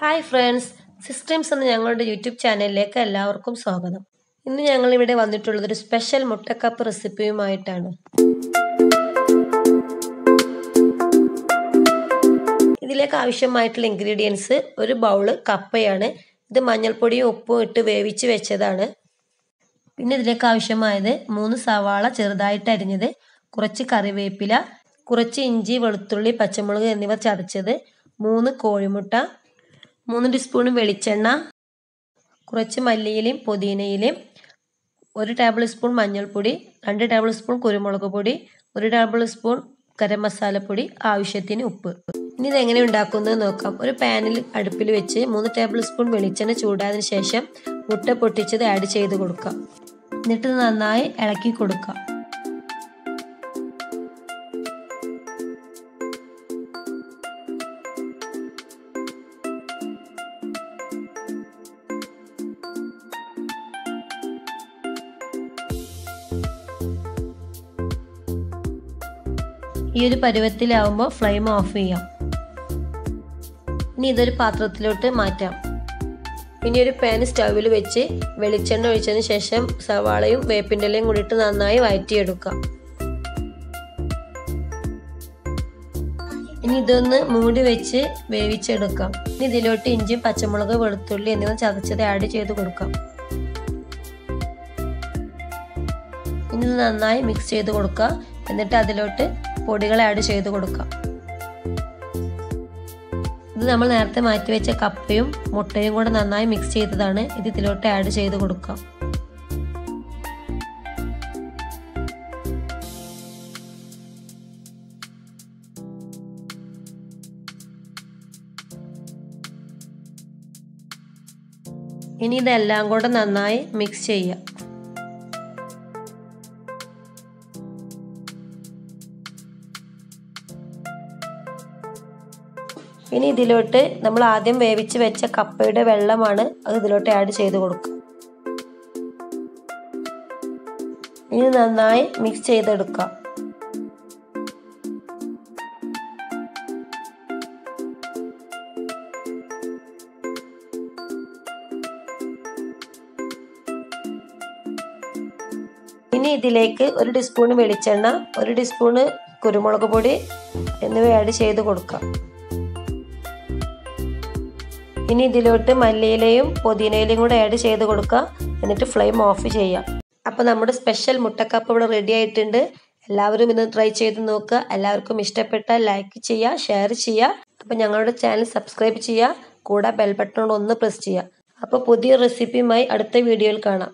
Hi friends systems എന്ന ഞങ്ങളുടെ YouTube ചാനലിലേക്ക് എല്ലാവർക്കും സ്വാഗതം. ഇന്ന് ഞങ്ങൾ ഇവിടെ വന്നിട്ടുള്ളത് ഒരു സ്പെഷ്യൽ മുട്ടക്കപ്പ് റെസിപ്പിയുമായിട്ടാണ് ഇതിലേക്ക് ആവശ്യമായിട്ടുള്ള ഇൻഗ്രീഡിയൻസ് ഒരു ബൗൾ കപ്പയാണ്. ഇത് മഞ്ഞൾപ്പൊടിയും ഉപ്പും ഇട്ട് വേവിച്ച് വെച്ചതാണ്. പിന്നെ ഇതിലേക്ക് ആവശ്യമായത് മൂന്ന് സവാള ചെറുതായിട്ട് അരിഞ്ഞത് കുറച്ച് കറിവേപ്പില കുറച്ച് ഇഞ്ചി വെളുത്തുള്ളി പച്ചമുളക് എന്നിവ ചതച്ചത് മൂന്ന് കോഴിമുട്ട മൂന്ന് ടീസ്പൂൺ വെളിച്ചെണ്ണ കുറച്ച് മല്ലിയിലയും പുതിനയിലയും ഒരു ടേബിൾ സ്പൂൺ മഞ്ഞൾപ്പൊടി രണ്ട് ടേബിൾ സ്പൂൺ കുരുമുളക് പൊടി ഒരു ടേബിൾ സ്പൂൺ ഗരം മസാലപ്പൊടി ആവശ്യത്തിന് ഉപ്പ്. ഇനി ഇതെങ്ങനെ ഉണ്ടാക്കുന്നത് നോക്കാം. ഒരു പാനിൽ അടുപ്പിൽ വെച്ച് മൂന്ന് ടേബിൾ സ്പൂൺ വെളിച്ചെണ്ണ ചൂടായതിനു ശേഷം മുട്ട പൊട്ടിച്ചത് ആഡ് ചെയ്ത് കൊടുക്കാം. എന്നിട്ട് നന്നായി ഇളക്കി കൊടുക്കാം. ഈ ഒരു പരുവത്തിലാവുമ്പോൾ ഫ്ലെയിം ഓഫ് ചെയ്യാം. ഇനി ഇതൊരു പാത്രത്തിലോട്ട് മാറ്റാം. ഇനി ഒരു പാൻ സ്റ്റൗവിൽ വെച്ച് വെളിച്ചെണ്ണ ഒഴിച്ചതിന് ശേഷം സവാളയും വേപ്പിന്റെ ഇലയും കൂടിയിട്ട് നന്നായി വഴറ്റിയെടുക്കാം. ഇനി ഇതൊന്ന് മൂടി വെച്ച് വേവിച്ചെടുക്കാം. ഇനി ഇതിലോട്ട് ഇഞ്ചി പച്ചമുളക് വെളുത്തുള്ളി എന്നിവ ചതച്ചത് ആഡ് ചെയ്ത് കൊടുക്കാം. ഇനി നന്നായി മിക്സ് ചെയ്ത് കൊടുക്കുക എന്നിട്ട് അതിലോട്ട് പൊടികൾ ആഡ് ചെയ്ത് കൊടുക്കാം ഇത് നമ്മൾ നേരത്തെ മാറ്റി വെച്ച കപ്പയും മുട്ടയും കൂടെ നന്നായി മിക്സ് ചെയ്തതാണ്. ഇത് ഇതിലോട്ട് ആഡ് ചെയ്ത് കൊടുക്കാം ഇനി ഇതെല്ലാം കൂടെ നന്നായി മിക്സ് ചെയ്യാം ഇനി ഇതിലോട്ട് നമ്മൾ ആദ്യം വേവിച്ച് വെച്ച കപ്പയുടെ വെള്ളമാണ് അത് ഇതിലോട്ട് ആഡ് ചെയ്ത് കൊടുക്കുക. ഇനി നന്നായി മിക്സ് ചെയ്തെടുക്കാം ഇനി ഇതിലേക്ക് ഒരു ടീസ്പൂൺ വെളിച്ചെണ്ണ ഒരു ടീസ്പൂണ് കുരുമുളക് പൊടി എന്നിവ ആഡ് ചെയ്ത് കൊടുക്കാം ഇനി ഇതിലോട്ട് മല്ലിയിലയും പുതിനയിലയും കൂടെ ആഡ് ചെയ്ത് കൊടുക്കുക എന്നിട്ട് ഫ്ലെയിം ഓഫ് ചെയ്യാം. അപ്പോൾ നമ്മുടെ സ്പെഷ്യൽ മുട്ടക്കപ്പ് ഇവിടെ റെഡി ആയിട്ടുണ്ട്. എല്ലാവരും ഇന്ന് ട്രൈ ചെയ്ത് നോക്കുക എല്ലാവർക്കും ഇഷ്ടപ്പെട്ടാൽ ലൈക്ക് ചെയ്യുക ഷെയർ ചെയ്യുക അപ്പോൾ ഞങ്ങളുടെ ചാനൽ സബ്സ്ക്രൈബ് ചെയ്യുക കൂടെ ബെൽ ബട്ടൺ ഒന്ന് പ്രസ് ചെയ്യുക അപ്പോൾ പുതിയ റെസിപ്പിയുമായി അടുത്ത വീഡിയോയിൽ കാണാം.